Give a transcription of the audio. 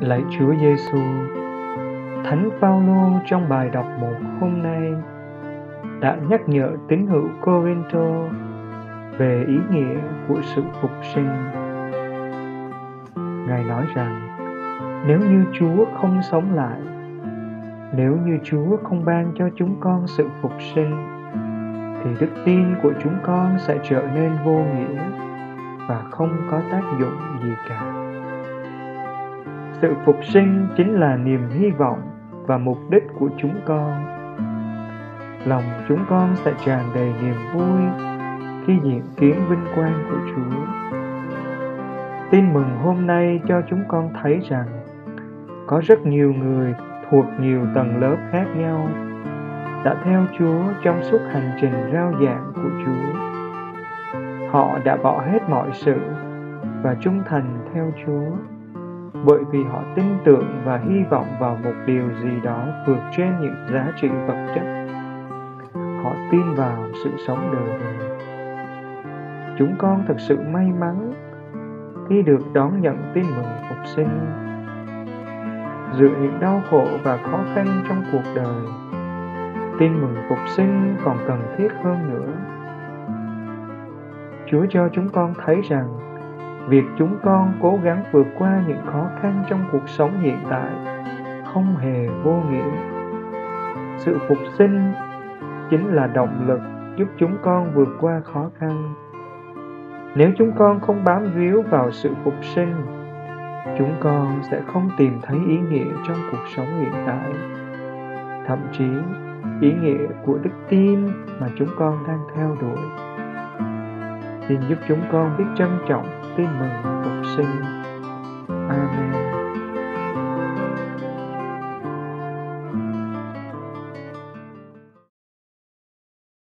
Lạy Chúa Giêsu, Thánh Phaolô trong bài đọc một hôm nay đã nhắc nhở tín hữu Corinto về ý nghĩa của sự phục sinh. Ngài nói rằng, nếu như Chúa không sống lại, nếu như Chúa không ban cho chúng con sự phục sinh, thì đức tin của chúng con sẽ trở nên vô nghĩa và không có tác dụng gì cả sự phục sinh chính là niềm hy vọng và mục đích của chúng con. Lòng chúng con sẽ tràn đầy niềm vui khi diện kiến vinh quang của chúa. Tin mừng hôm nay cho chúng con thấy rằng có rất nhiều người thuộc nhiều tầng lớp khác nhau đã theo chúa trong suốt hành trình rao giảng của chúa. Họ đã bỏ hết mọi sự và trung thành theo chúa bởi vì họ tin tưởng và hy vọng vào một điều gì đó vượt trên những giá trị vật chất. Họ tin vào sự sống đời đời chúng con thật sự may mắn khi được đón nhận tin mừng phục sinh. Giữa những đau khổ và khó khăn trong cuộc đời, tin mừng phục sinh còn cần thiết hơn nữa. Chúa cho chúng con thấy rằng việc chúng con cố gắng vượt qua những khó khăn trong cuộc sống hiện tại không hề vô nghĩa. Sự phục sinh chính là động lực giúp chúng con vượt qua khó khăn. Nếu chúng con không bám víu vào sự phục sinh, chúng con sẽ không tìm thấy ý nghĩa trong cuộc sống hiện tại. Thậm chí, ý nghĩa của đức tin mà chúng con đang theo đuổi xin giúp chúng con biết trân trọng tin mừng phục sinh. Amen.